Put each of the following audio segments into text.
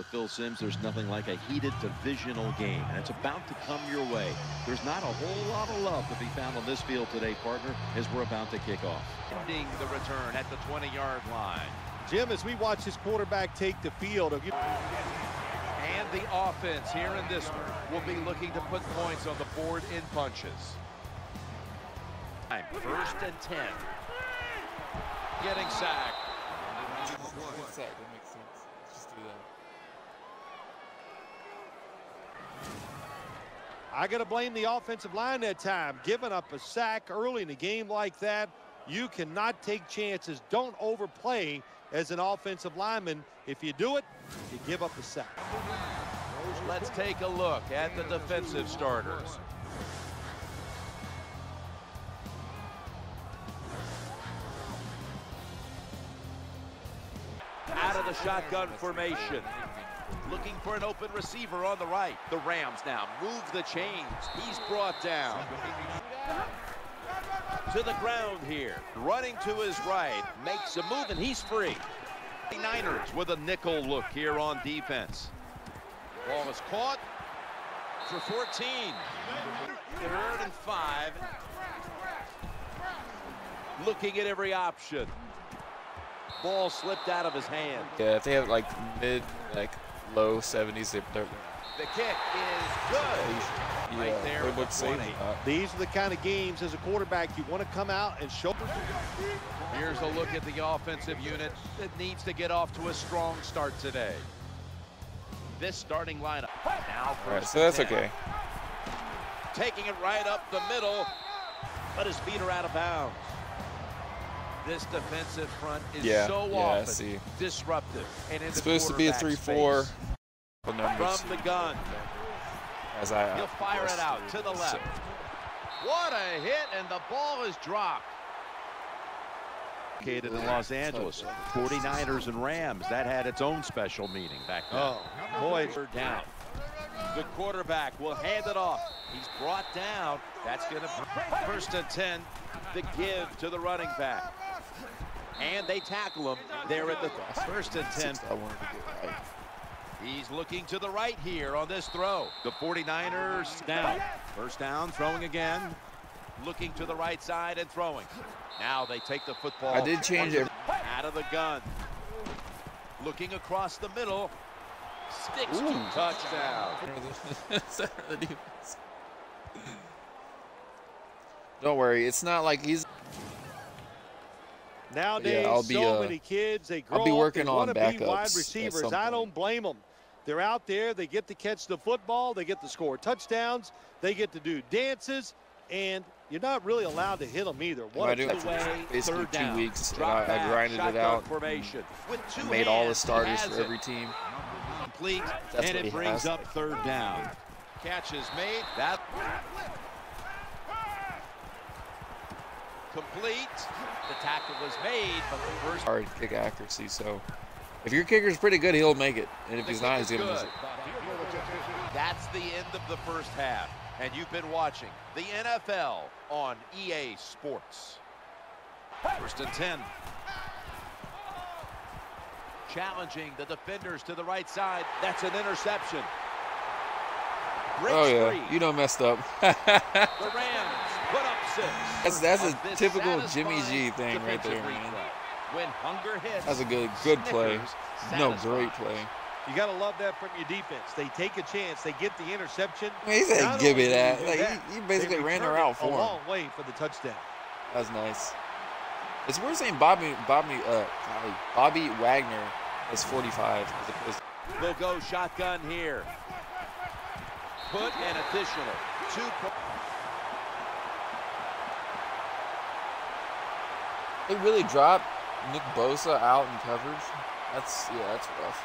With Phil Simms, there's nothing like a heated divisional game, and it's about to come your way. There's not a whole lot of love to be found on this field today, partner, as we're about to kick off. Ending the return at the 20-yard line. Jim, as we watch this quarterback take the field, and the offense here in this one will be looking to put points on the board in punches. First and 10. Getting sacked. I got to blame the offensive line that time. Giving up a sack early in a game like that, you cannot take chances. Don't overplay as an offensive lineman. If you do it, you give up a sack. Let's take a look at the defensive starters. Out of the shotgun formation. Looking for an open receiver on the right. The Rams now move the chains. He's brought down. To the ground here. Running to his right. Makes a move and he's free. Niners with a nickel look here on defense. Ball is caught for 14. Third and five. Looking at every option. Ball slipped out of his hand. Yeah, if they have like mid, like low 70s, they're, they're the kick is good. Right yeah, there would save These are the kind of games as a quarterback you want to come out and show. Here's a look at the offensive unit that needs to get off to a strong start today. This starting lineup. Now right, so that's 10. okay. Taking it right up the middle, but his feet are out of bounds. This defensive front is yeah, so yeah, often disruptive. And it's supposed to be a 3-4. From the gun. As I, uh, He'll fire it out to the left. What a hit, and the ball is dropped. Located in Los Angeles, 49ers and Rams. That had its own special meaning back then. Oh, boy. down. The quarterback will hand it off. He's brought down. That's going to first and 10. The give to the running back. And they tackle him there at the first and 10. He's looking to the right here on this throw. The 49ers down. First down, throwing again. Looking to the right side and throwing. Now they take the football. I did change it. Out of the gun. Looking across the middle. Sticks Ooh. to touchdown. Don't worry, it's not like he's. Nowadays, yeah, I'll be, so uh, many kids they grow I'll be working up, on backups. Be wide receivers. I don't blame them. They're out there. They get to catch the football. They get to score touchdowns. They get to do dances. And you're not really allowed to hit them either. One I do away, basically two down. weeks. I, I, grinded it out. Formation. With two made all the starters for every team. Complete, That's and it brings up third down. Catch is made. That complete. The tackle was made, but the first hard kick accuracy. So if your kicker's pretty good, he'll make it. And if he's not, he's to miss it. That's the end of the first half. And you've been watching the NFL on EA Sports. First and 10. Challenging the defenders to the right side. That's an interception. Oh, yeah. Free. You don't messed up. the Rams put up six. That's, that's a typical Jimmy G thing right there, man. When hunger hits, that's a good good play. No, great play. You got to love that from your defense. They take a chance. They get the interception. I mean, he said, "Give me that." Like that, he, he, basically ran her out for a him. long way for the touchdown. That's nice. It's weird saying Bobby Bobby uh, Bobby Wagner is 45 as opposed. To They'll go shotgun here. Put an additional two. They really dropped Nick Bosa out in coverage. That's yeah, that's rough.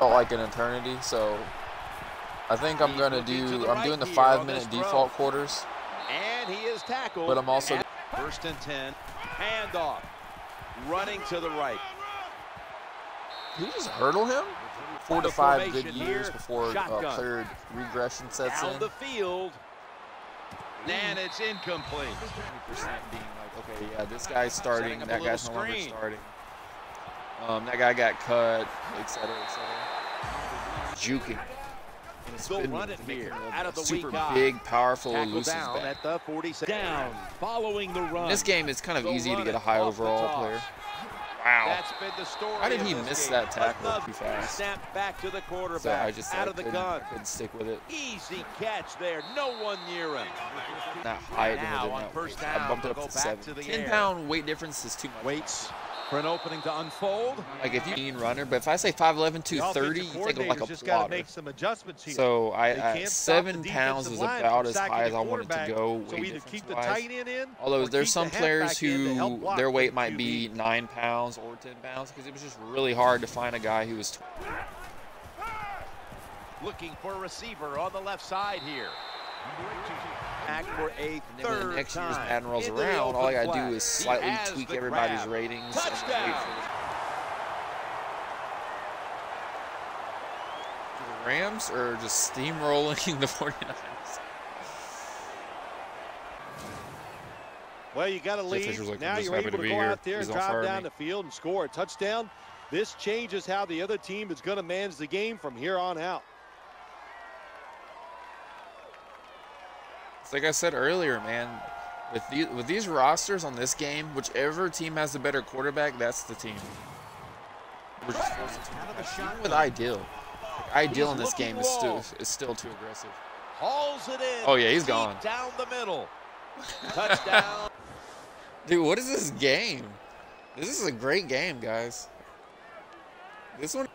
Felt like an eternity, so I think I'm gonna do. I'm doing the five-minute default quarters. And he is tackled. But I'm also first and ten. Handoff, running to the right. Did you just hurdle him? Four to five good years before uh, cleared regression sets in. the field. And it's incomplete. 20% being like, okay, yeah, this guy's starting, that guy's no longer starting. Um, that guy got cut, etc., etc. Juking. Still running here out of the super weak I. big, powerful, Tackle elusive down back. at the 47. Down, following the run. In this game, it's kind of So easy to get a high off the overall toss. player. Wow. That's been the story. How did he miss game. that tackle too fast? Snap back to the quarterback. So I just out I of the gun. couldn't stick with it. Easy catch there. No one near him. That height Now and on that first weight. down, I bumped it up to go seven. to Ten air. pound weight difference is too much. Waits for an opening to unfold. Like if you mean runner, but if I say 5'11", The 230, offensive you think of like a just got to plotter. make some adjustments here. So I, I seven pounds is about as high as I wanted to go. So either keep the tight end in, Although there's some players halfback in to help who their weight might be nine pounds or 10 pounds because it was just really hard to find a guy who was. Looking for a receiver on the left side here. Back for a and then third when next year's time. Madden rolls into the around, all I gotta do is slightly tweak everybody's grab. ratings. and Touchdown. the- The Rams or just steamrolling the 49ers. Well, you got to Jeff lead. Fisher's like, now "I'm you're able to to be go here. out there and don't drive down me." the field and score a touchdown. This changes how the other team is going to manage the game from here on out. It's like I said earlier, man. With the, with these rosters on this game, whichever team has the better quarterback, that's the team. We're just forcing too much. Even with ideal, like, ideal in this game is still is still too aggressive. Hauls it in. Oh, yeah, he's gone. Down the middle. Touchdown. Dude, what is this game? This is a great game, guys. This one,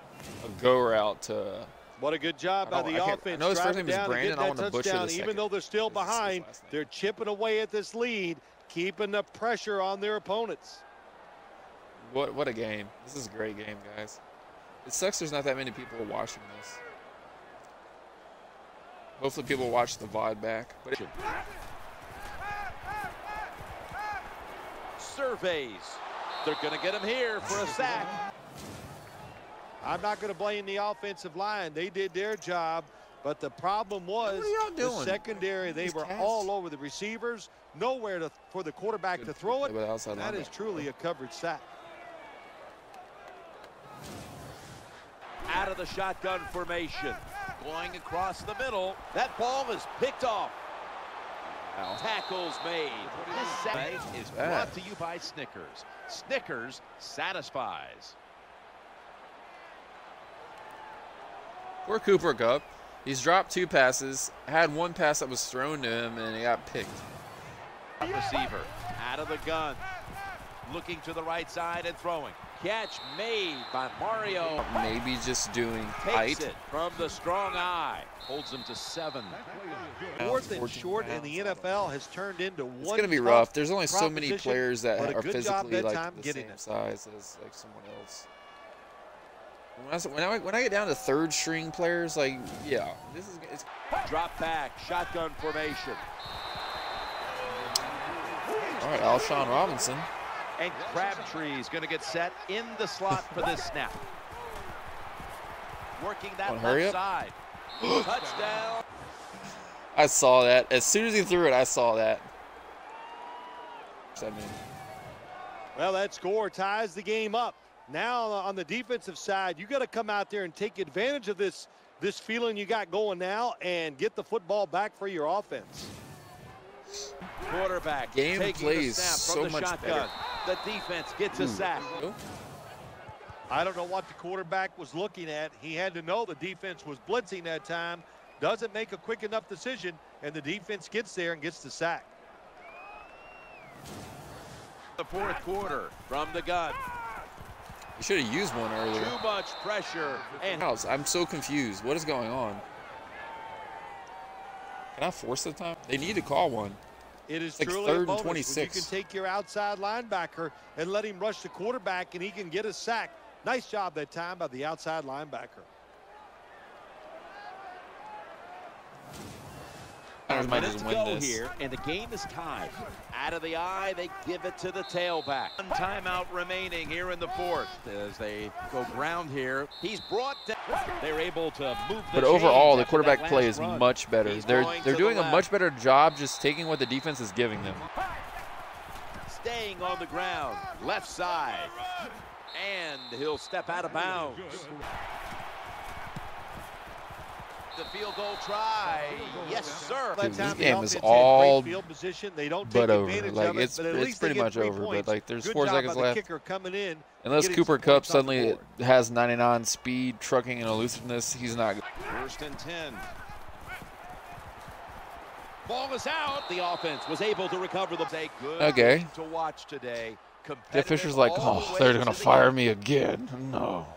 a go route to. What a good job by the I offense. know his first driving name is down and Brandon. getting I that wanna butcher the touchdown. Even though they're still This is his behind, they're chipping away at this lead, keeping the pressure on their opponents. What what a game! This is a great game, guys. It sucks there's not that many people watching this. Hopefully, people watch the VOD back. But Surveys. They're going to get him here for a sack. I'm not going to blame the offensive line. They did their job, but the problem was What are y'all the secondary. They These were cats. all over the receivers, nowhere to, for the quarterback to throw it. That is linebacker. truly a covered sack. Out of the shotgun formation. Going across the middle. That ball is picked off. Wow. Tackles made. This sack is brought to you by Snickers. Snickers satisfies. Poor Cooper Kupp. He's dropped two passes. Had one pass that was thrown to him, and he got picked. Receiver out of the gun. Looking to the right side and throwing. Catch made by Mario. Maybe just doing Takes height. it from the strong I. Holds them to seven. Fourth and short in the. NFL has turned into one. It's gonna be rough. There's only so many players that are physically like the getting same it. size as like someone else. When I, s- when I when I get down to third string players, like yeah, this is it's Drop back. Shotgun formation. all right. Allen Robinson. And Crabtree is going to get set in the slot for this snap. Working that Come on, left up. side. Touchdown. I saw that as soon as he threw it. I saw that. What's that mean? Well, that score ties the game up. Now uh, on the defensive side, you got to come out there and take advantage of this this feeling you got going now and get the football back for your offense. Quarterback Game taking plays the snap so from the much shotgun. better. The defense gets a hmm. sack. Oh, I don't know what the quarterback was looking at. He had to know the defense was blitzing that time. Doesn't make a quick enough decision, and the defense gets there and gets the sack. The fourth quarter from the gun. You should have used one earlier. Too much pressure. And House, I'm so confused. What is going on? Can I force the time? They need to call one. It is like truly third a and 26. You can take your outside linebacker and let him rush the quarterback, and he can get a sack. Nice job that time by the outside linebacker. Niners might minutes just win go this. here, and the game is tied. Out of the I, they give it to the tailback. One timeout remaining here in the fourth as they go ground here. He's brought down. They're able to move the But overall, the quarterback play is run. much better. He's They're they're to the doing a much better job just taking what the defense is giving them. Staying on the ground, left side. And he'll step out of bounds. The field goal try. Yes, sir. Dude, this game is all but over. Like it's it's pretty much over. But like there's four seconds left. In, Unless Cooper Kupp suddenly has 99 speed, trucking, and elusiveness, he's not. First and 10. Ball is out. The offense was able to recover the. Good okay. to watch today. Jeff Fisher's like, oh, they're gonna fire me again. No.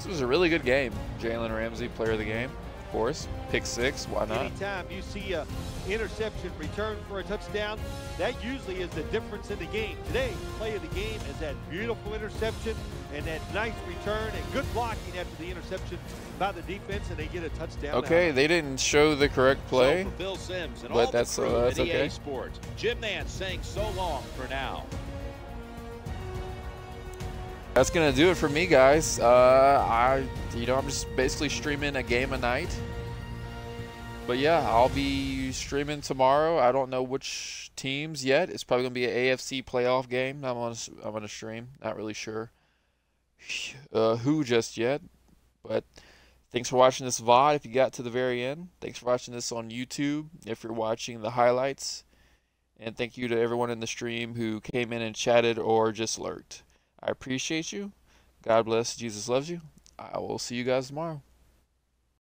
This was a really good game. Jalen Ramsey, player of the game, of course. Pick six, why not? Anytime you see a interception return for a touchdown, that usually is the difference in the game. Today, play of the game is that beautiful interception and that nice return and good blocking after the interception by the defense, and they get a touchdown. Okay, out. they didn't show the correct play, so Phil Simms and but that's, uh, that's okay. Sports. Jim Nantz saying so long for now. That's gonna do it for me, guys. Uh, I, you know, I'm just basically streaming a game a night. But yeah, I'll be streaming tomorrow. I don't know which teams yet. It's probably gonna be an AFC playoff game. I'm gonna, I'm gonna stream. Not really sure uh, who just yet, but thanks for watching this VOD. If you got to the very end, thanks for watching this on YouTube. If you're watching the highlights, and thank you to everyone in the stream who came in and chatted or just lurked. I appreciate you. God bless. Jesus loves you. I will see you guys tomorrow.